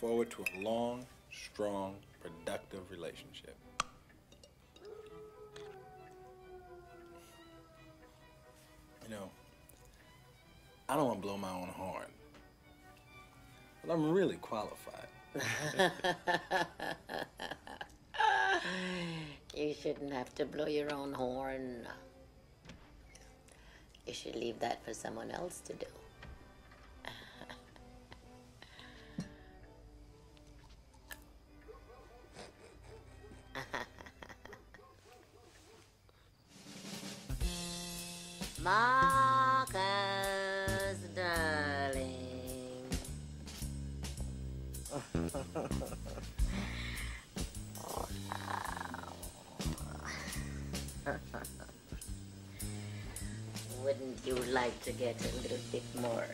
forward to a long, strong, productive relationship. You know, I don't want to blow my own horn, but I'm really qualified. you shouldn't have to blow your own horn. You should leave that for someone else to do. Marcus, darling. Wouldn't you like to get a little bit more